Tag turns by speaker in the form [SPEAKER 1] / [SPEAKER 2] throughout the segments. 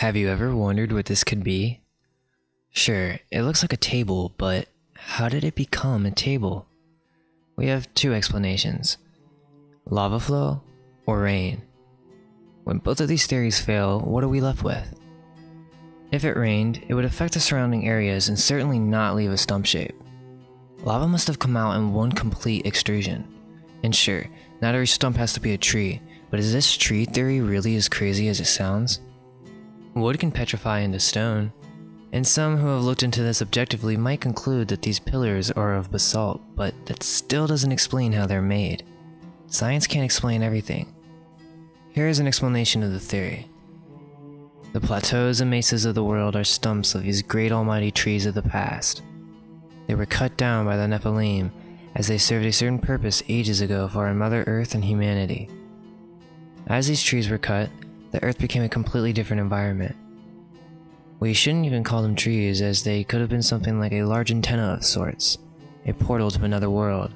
[SPEAKER 1] Have you ever wondered what this could be? Sure, it looks like a table, but how did it become a table? We have two explanations lava flow or rain. When both of these theories fail, what are we left with? If it rained, it would affect the surrounding areas and certainly not leave a stump shape. Lava must have come out in one complete extrusion. And sure, not every stump has to be a tree, but is this tree theory really as crazy as it sounds? Wood can petrify into stone, and some who have looked into this objectively might conclude that these pillars are of basalt, but that still doesn't explain how they're made. Science can't explain everything. Here is an explanation of the theory. The plateaus and mesas of the world are stumps of these great almighty trees of the past. They were cut down by the Nephilim as they served a certain purpose ages ago for our Mother Earth and humanity. As these trees were cut, the Earth became a completely different environment. We shouldn't even call them trees, as they could have been something like a large antenna of sorts, a portal to another world.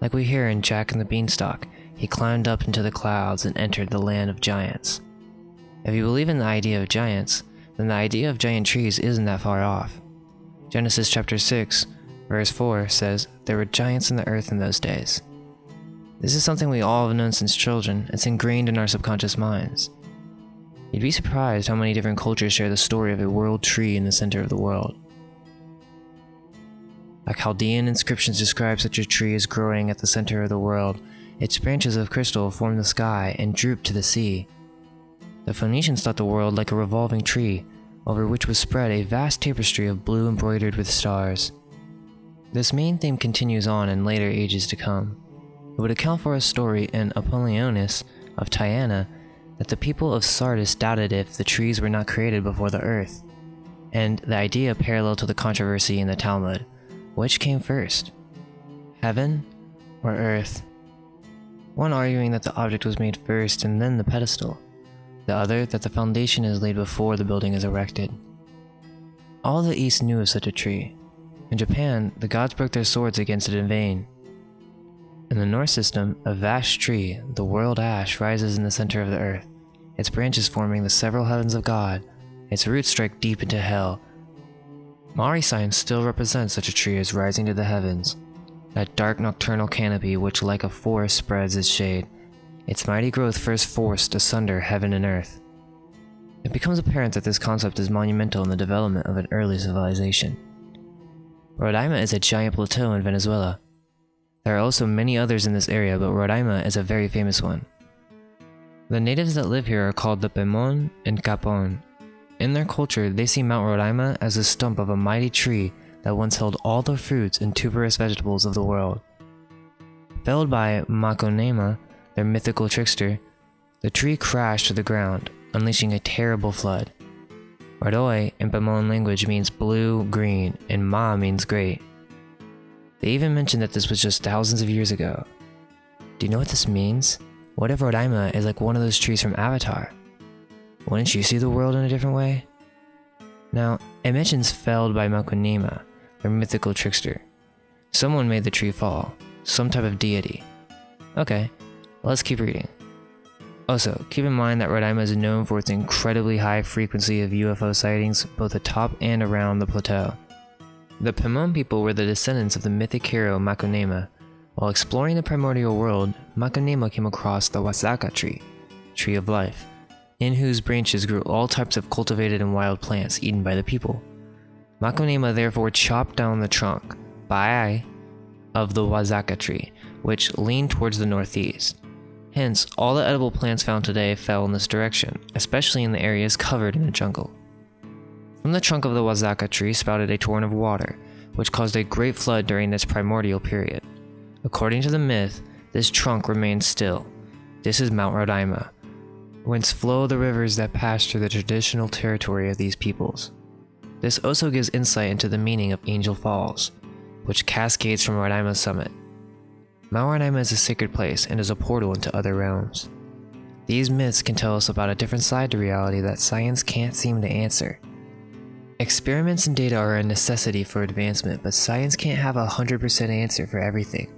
[SPEAKER 1] Like we hear in Jack and the Beanstalk, he climbed up into the clouds and entered the land of giants. If you believe in the idea of giants, then the idea of giant trees isn't that far off. Genesis chapter 6, verse 4 says, There were giants in the earth in those days. This is something we all have known since children, it's ingrained in our subconscious minds. You'd be surprised how many different cultures share the story of a world tree in the center of the world. A Chaldean inscriptions describe such a tree as growing at the center of the world. Its branches of crystal form the sky and droop to the sea. The Phoenicians thought the world like a revolving tree, over which was spread a vast tapestry of blue embroidered with stars. This main theme continues on in later ages to come. It would account for a story in Apollonius of Tyana that the people of Sardis doubted if the trees were not created before the earth, and the idea parallel to the controversy in the Talmud which came first? Heaven or earth? One arguing that the object was made first and then the pedestal, the other that the foundation is laid before the building is erected. All the East knew of such a tree. In Japan, the gods broke their swords against it in vain. In the Norse system, a vast tree, the world ash, rises in the center of the earth, its branches forming the several heavens of God. Its roots strike deep into hell, Maori science still represents such a tree as rising to the heavens, that dark nocturnal canopy which like a forest spreads its shade, its mighty growth first forced asunder heaven and earth. It becomes apparent that this concept is monumental in the development of an early civilization. Roraima is a giant plateau in Venezuela. There are also many others in this area, but Roraima is a very famous one. The natives that live here are called the Pemon and Kapon, in their culture, they see Mount Roraima as the stump of a mighty tree that once held all the fruits and tuberous vegetables of the world. Felled by Makunaima, their mythical trickster, the tree crashed to the ground, unleashing a terrible flood. Roroi in Pemon language means blue, green, and Ma means great. They even mentioned that this was just thousands of years ago. Do you know what this means? What if Roraima is like one of those trees from Avatar? Wouldn't you see the world in a different way? Now, it mentions felled by Makunaima, their mythical trickster. Someone made the tree fall, some type of deity. Okay, let's keep reading. Also, keep in mind that Roraima is known for its incredibly high frequency of UFO sightings both atop and around the plateau. The Pemon people were the descendants of the mythic hero Makunaima. While exploring the primordial world, Makunaima came across the Wasaka tree, Tree of Life in whose branches grew all types of cultivated and wild plants eaten by the people. Makunaima therefore chopped down the trunk, by of the Wasaka tree, which leaned towards the northeast. Hence, all the edible plants found today fell in this direction, especially in the areas covered in the jungle. From the trunk of the Wasaka tree spouted a torrent of water, which caused a great flood during this primordial period. According to the myth, this trunk remains still. This is Mount Roraima, whence flow the rivers that pass through the traditional territory of these peoples. This also gives insight into the meaning of Angel Falls, which cascades from Roraima's summit. Mount Roraima is a sacred place and is a portal into other realms. These myths can tell us about a different side to reality that science can't seem to answer. Experiments and data are a necessity for advancement, but science can't have a 100% answer for everything.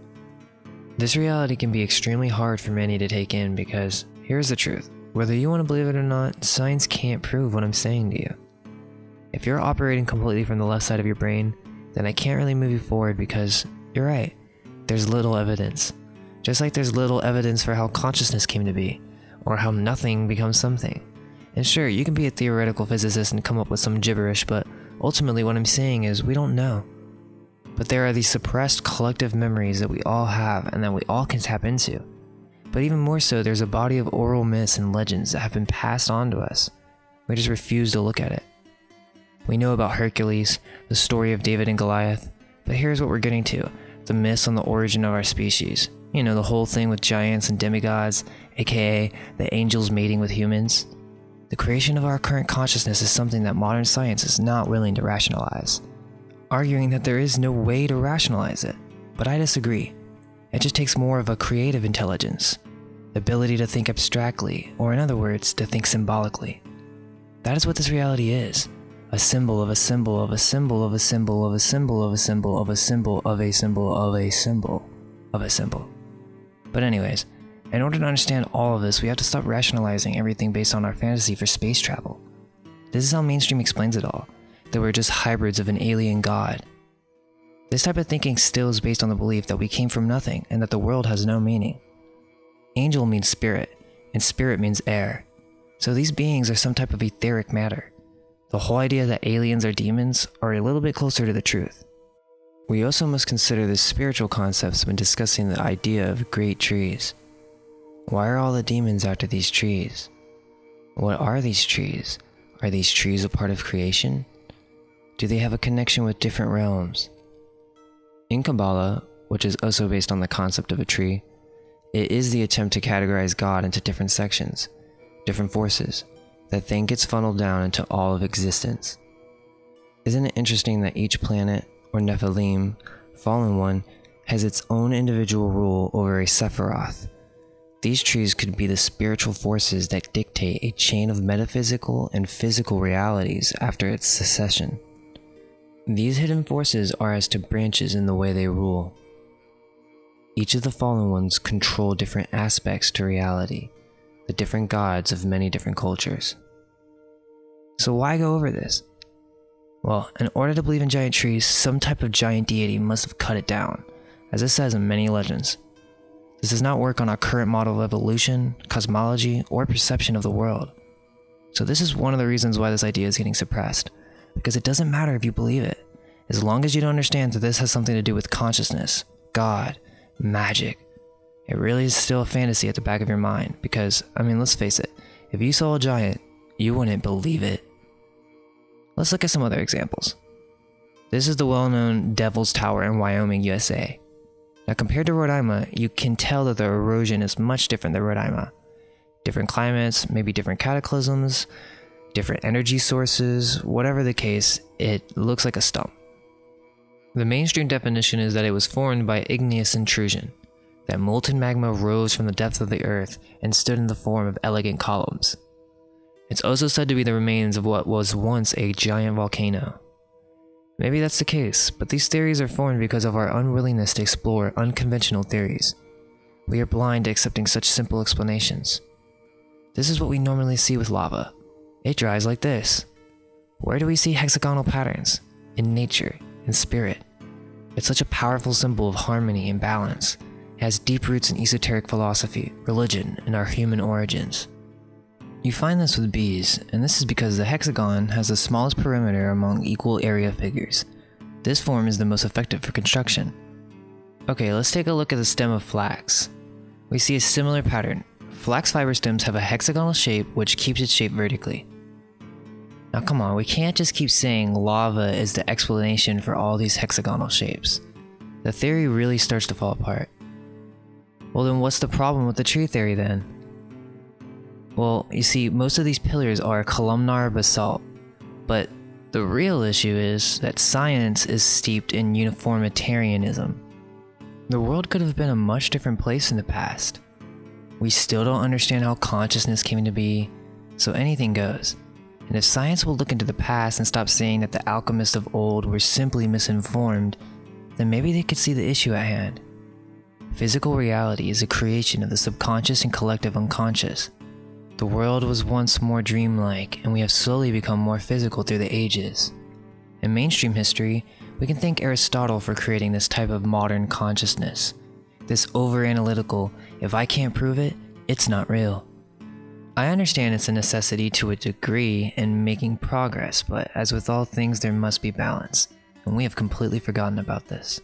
[SPEAKER 1] This reality can be extremely hard for many to take in because, here's the truth Whether you want to believe it or not, science can't prove what I'm saying to you. If you're operating completely from the left side of your brain, then I can't really move you forward because you're right, there's little evidence. Just like there's little evidence for how consciousness came to be, or how nothing becomes something. And sure, you can be a theoretical physicist and come up with some gibberish, but ultimately what I'm saying is we don't know. But there are these suppressed collective memories that we all have and that we all can tap into. But even more so, there's a body of oral myths and legends that have been passed on to us. We just refuse to look at it. We know about Hercules, the story of David and Goliath, but here's what we're getting to the myths on the origin of our species. You know, the whole thing with giants and demigods, aka the angels mating with humans. The creation of our current consciousness is something that modern science is not willing to rationalize, arguing that there is no way to rationalize it. But I disagree. It just takes more of a creative intelligence, the ability to think abstractly, or in other words, to think symbolically. That is what this reality is a symbol of a symbol of a symbol of a symbol of a symbol of a symbol of a symbol of a symbol of a symbol of a symbol. But, anyways, in order to understand all of this, we have to stop rationalizing everything based on our fantasy for space travel. This is how mainstream explains it all that we're just hybrids of an alien god. This type of thinking still is based on the belief that we came from nothing and that the world has no meaning. Angel means spirit, and spirit means air. So these beings are some type of etheric matter. The whole idea that aliens are demons are a little bit closer to the truth. We also must consider the spiritual concepts when discussing the idea of great trees. Why are all the demons after these trees? What are these trees? Are these trees a part of creation? Do they have a connection with different realms? In Kabbalah, which is also based on the concept of a tree, it is the attempt to categorize God into different sections, different forces, that then gets funneled down into all of existence. Isn't it interesting that each planet, or Nephilim, fallen one, has its own individual rule over a Sephiroth? These trees could be the spiritual forces that dictate a chain of metaphysical and physical realities after its secession. These hidden forces are as to branches in the way they rule. Each of the fallen ones control different aspects to reality, the different gods of many different cultures. So why go over this? Well, in order to believe in giant trees, some type of giant deity must have cut it down, as it says in many legends. This does not work on our current model of evolution, cosmology, or perception of the world. So this is one of the reasons why this idea is getting suppressed because it doesn't matter if you believe it. As long as you don't understand that this has something to do with consciousness, God, magic, it really is still a fantasy at the back of your mind. Because, I mean, let's face it, if you saw a giant, you wouldn't believe it. Let's look at some other examples. This is the well known Devil's Tower in Wyoming, USA. Now, compared to Roraima, you can tell that the erosion is much different than Roraima. Different climates, maybe different cataclysms, different energy sources, whatever the case, it looks like a stump. The mainstream definition is that it was formed by igneous intrusion, that molten magma rose from the depth of the earth and stood in the form of elegant columns. It's also said to be the remains of what was once a giant volcano. Maybe that's the case, but these theories are formed because of our unwillingness to explore unconventional theories. We are blind to accepting such simple explanations. This is what we normally see with lava it dries like this. Where do we see hexagonal patterns? In nature, in spirit. It's such a powerful symbol of harmony and balance. It has deep roots in esoteric philosophy, religion, and our human origins. You find this with bees, and this is because the hexagon has the smallest perimeter among equal area figures. This form is the most effective for construction. Okay, let's take a look at the stem of flax. We see a similar pattern. Flax fiber stems have a hexagonal shape which keeps its shape vertically. Now come on, we can't just keep saying lava is the explanation for all these hexagonal shapes. The theory really starts to fall apart. Well then what's the problem with the tree theory then? Well, you see, most of these pillars are columnar basalt, but the real issue is that science is steeped in uniformitarianism. The world could have been a much different place in the past. We still don't understand how consciousness came to be, so anything goes. And if science will look into the past and stop saying that the alchemists of old were simply misinformed, then maybe they could see the issue at hand. Physical reality is a creation of the subconscious and collective unconscious. The world was once more dreamlike, and we have slowly become more physical through the ages. In mainstream history, we can thank Aristotle for creating this type of modern consciousness. This over analytical, if I can't prove it, it's not real. I understand it's a necessity to a degree in making progress, but as with all things, there must be balance, and we have completely forgotten about this.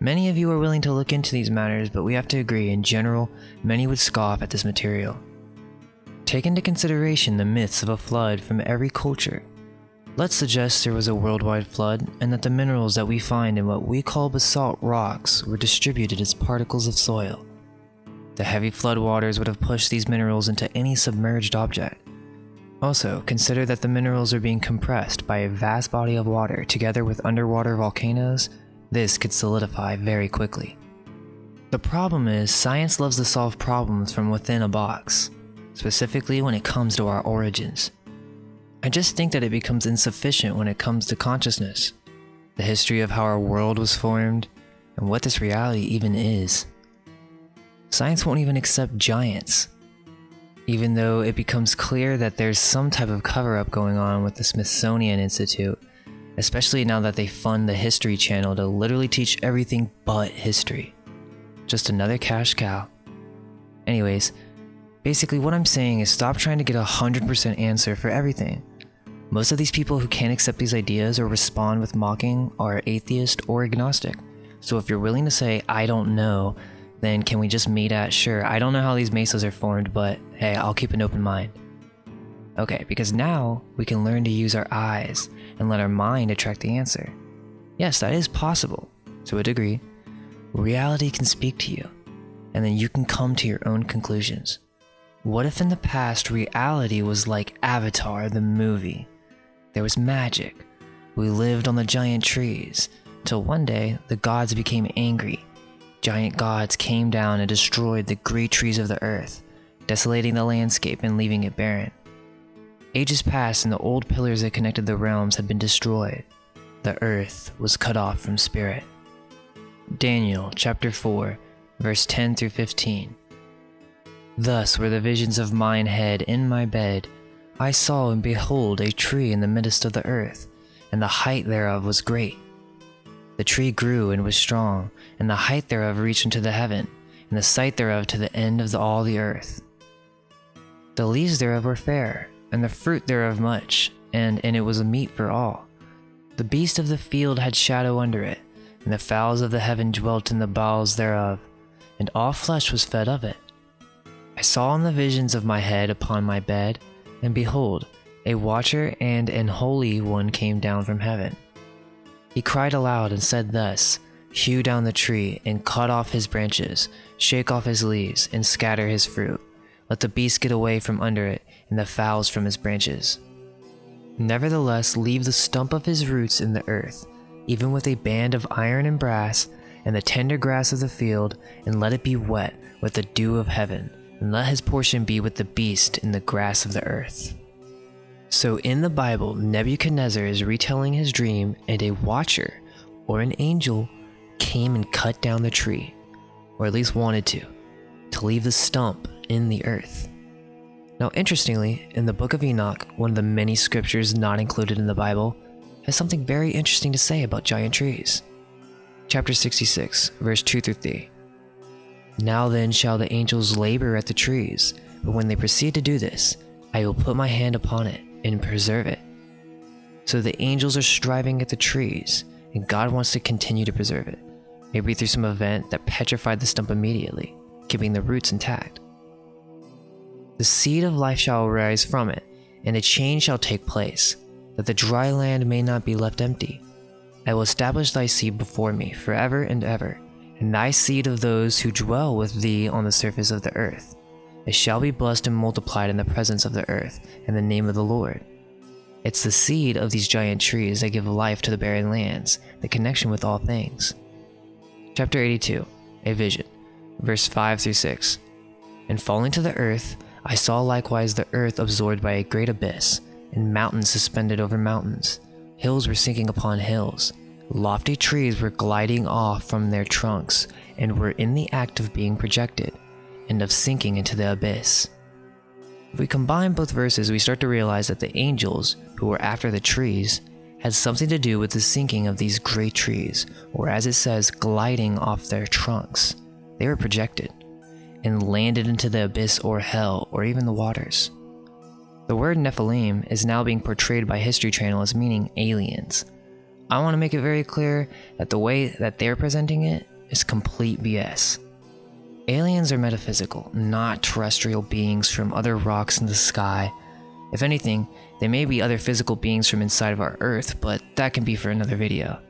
[SPEAKER 1] Many of you are willing to look into these matters, but we have to agree in general, many would scoff at this material. Take into consideration the myths of a flood from every culture. Let's suggest there was a worldwide flood and that the minerals that we find in what we call basalt rocks were distributed as particles of soil. The heavy floodwaters would have pushed these minerals into any submerged object. Also, consider that the minerals are being compressed by a vast body of water together with underwater volcanoes. This could solidify very quickly. The problem is, science loves to solve problems from within a box, specifically when it comes to our origins. I just think that it becomes insufficient when it comes to consciousness, the history of how our world was formed, and what this reality even is. Science won't even accept giants. Even though it becomes clear that there's some type of cover up going on with the Smithsonian Institute, especially now that they fund the History Channel to literally teach everything but history. Just another cash cow. Anyways, basically, what I'm saying is stop trying to get a 100% answer for everything. Most of these people who can't accept these ideas or respond with mocking are atheist or agnostic. So if you're willing to say, I don't know, then can we just meet at sure, I don't know how these mesas are formed, but hey, I'll keep an open mind. Okay, because now we can learn to use our eyes and let our mind attract the answer. Yes, that is possible, to a degree. Reality can speak to you, and then you can come to your own conclusions. What if in the past reality was like Avatar the movie? There was magic. We lived on the giant trees, till one day the gods became angry Giant gods came down and destroyed the great trees of the earth, desolating the landscape and leaving it barren. Ages passed and the old pillars that connected the realms had been destroyed. The earth was cut off from spirit. Daniel chapter 4, verse 10 through 15. Thus were the visions of mine head in my bed. I saw and behold a tree in the midst of the earth, and the height thereof was great the tree grew and was strong, and the height thereof reached unto the heaven, and the sight thereof to the end of the, all the earth. The leaves thereof were fair, and the fruit thereof much, and in it was a meat for all. The beast of the field had shadow under it, and the fowls of the heaven dwelt in the bowels thereof, and all flesh was fed of it. I saw in the visions of my head upon my bed, and behold, a watcher and an holy one came down from heaven he cried aloud and said thus Hew down the tree, and cut off his branches, shake off his leaves, and scatter his fruit. Let the beasts get away from under it, and the fowls from his branches. Nevertheless, leave the stump of his roots in the earth, even with a band of iron and brass, and the tender grass of the field, and let it be wet with the dew of heaven, and let his portion be with the beast in the grass of the earth. So in the Bible, Nebuchadnezzar is retelling his dream, and a watcher, or an angel, came and cut down the tree, or at least wanted to, to leave the stump in the earth. Now, interestingly, in the book of Enoch, one of the many scriptures not included in the Bible, has something very interesting to say about giant trees. Chapter 66, verse 2 through 3. Now then shall the angels labor at the trees, but when they proceed to do this, I will put my hand upon it and preserve it. So the angels are striving at the trees, and God wants to continue to preserve it, maybe through some event that petrified the stump immediately, keeping the roots intact. The seed of life shall arise from it, and a change shall take place, that the dry land may not be left empty. I will establish thy seed before me forever and ever, and thy seed of those who dwell with thee on the surface of the earth. It shall be blessed and multiplied in the presence of the earth, in the name of the Lord. It's the seed of these giant trees that give life to the barren lands, the connection with all things. Chapter 82 A Vision, verse 5 through 6. And falling to the earth, I saw likewise the earth absorbed by a great abyss, and mountains suspended over mountains. Hills were sinking upon hills. Lofty trees were gliding off from their trunks, and were in the act of being projected and of sinking into the abyss. If we combine both verses, we start to realize that the angels, who were after the trees, had something to do with the sinking of these great trees, or as it says, gliding off their trunks. They were projected and landed into the abyss or hell or even the waters. The word Nephilim is now being portrayed by History Channel as meaning aliens. I want to make it very clear that the way that they're presenting it is complete BS. Aliens are metaphysical, not terrestrial beings from other rocks in the sky. If anything, they may be other physical beings from inside of our Earth, but that can be for another video.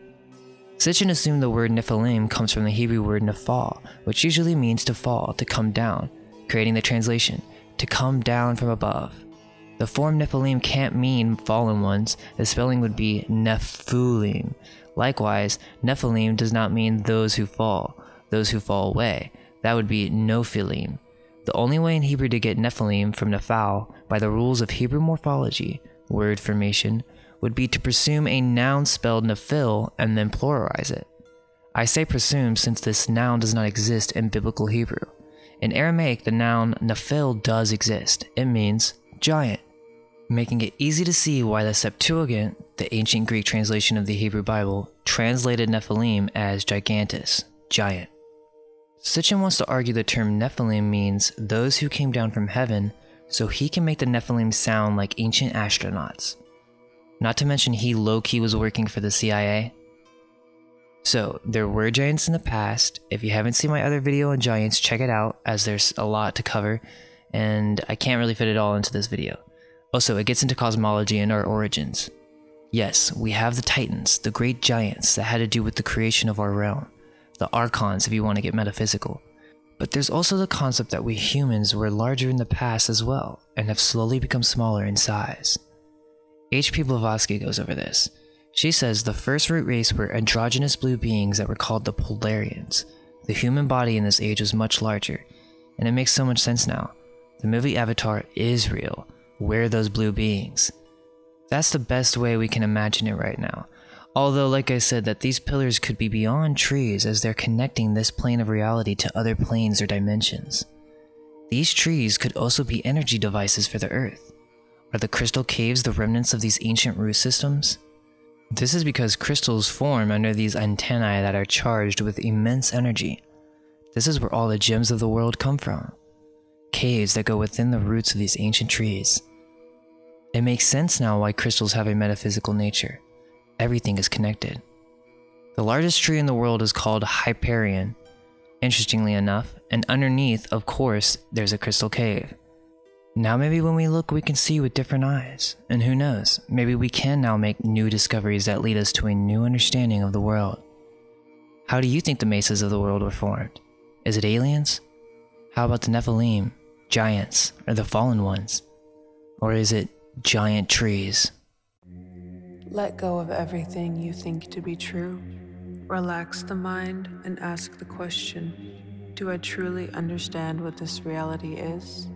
[SPEAKER 1] Sitchin assumed the word Nephilim comes from the Hebrew word Nephal, which usually means to fall, to come down, creating the translation, to come down from above. The form Nephilim can't mean fallen ones, the spelling would be Nephulim. Likewise, Nephilim does not mean those who fall, those who fall away. That would be Nophilim. The only way in Hebrew to get Nephilim from Nephal, by the rules of Hebrew morphology, word formation, would be to presume a noun spelled Nephil and then pluralize it. I say presume since this noun does not exist in biblical Hebrew. In Aramaic, the noun Nephil does exist. It means giant, making it easy to see why the Septuagint, the ancient Greek translation of the Hebrew Bible, translated Nephilim as gigantus, giant. Sitchin wants to argue the term Nephilim means those who came down from heaven, so he can make the Nephilim sound like ancient astronauts. Not to mention, he low key was working for the CIA. So, there were giants in the past. If you haven't seen my other video on giants, check it out, as there's a lot to cover, and I can't really fit it all into this video. Also, it gets into cosmology and our origins. Yes, we have the Titans, the great giants that had to do with the creation of our realm, the Archons if you want to get metaphysical. But there's also the concept that we humans were larger in the past as well, and have slowly become smaller in size. H.P. Blavatsky goes over this. She says the first root race were androgynous blue beings that were called the Polarians. The human body in this age was much larger, and it makes so much sense now. The movie Avatar is real. We're those blue beings. That's the best way we can imagine it right now. Although, like I said, that these pillars could be beyond trees as they're connecting this plane of reality to other planes or dimensions. These trees could also be energy devices for the Earth. Are the crystal caves the remnants of these ancient root systems? This is because crystals form under these antennae that are charged with immense energy. This is where all the gems of the world come from. Caves that go within the roots of these ancient trees. It makes sense now why crystals have a metaphysical nature. Everything is connected. The largest tree in the world is called Hyperion, interestingly enough, and underneath, of course, there's a crystal cave. Now, maybe when we look, we can see with different eyes. And who knows, maybe we can now make new discoveries that lead us to a new understanding of the world. How do you think the mesas of the world were formed? Is it aliens? How about the Nephilim, giants, or the fallen ones? Or is it giant trees?
[SPEAKER 2] Let go of everything you think to be true. Relax the mind and ask the question Do I truly understand what this reality is?